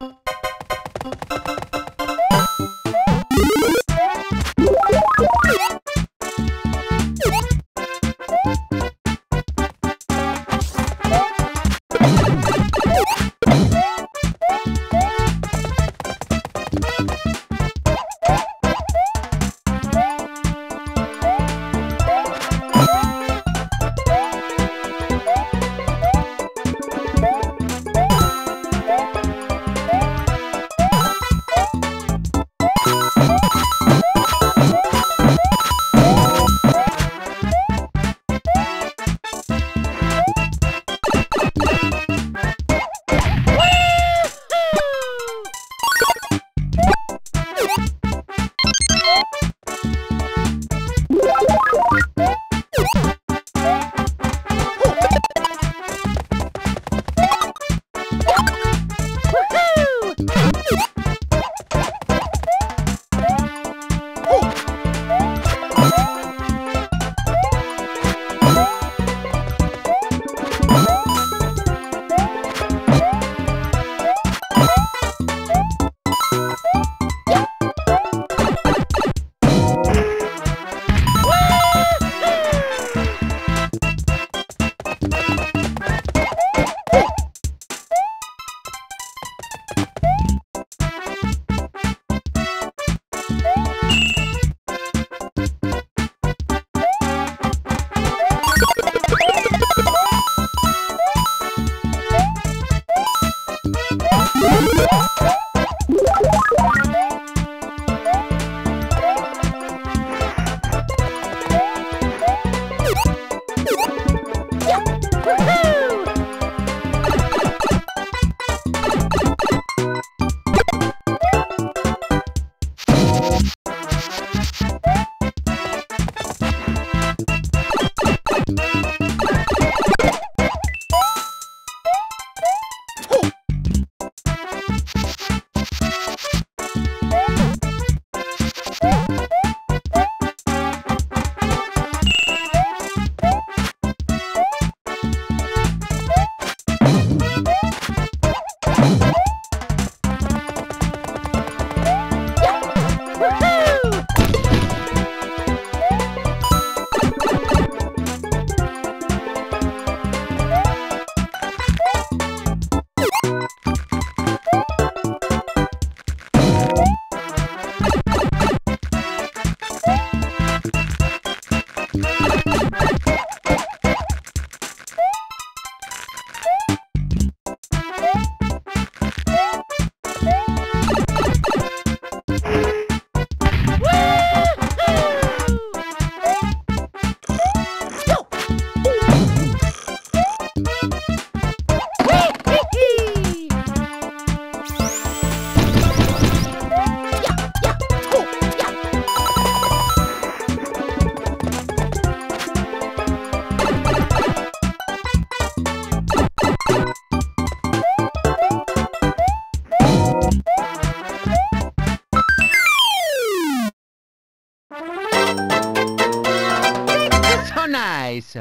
you. えっ? How nice!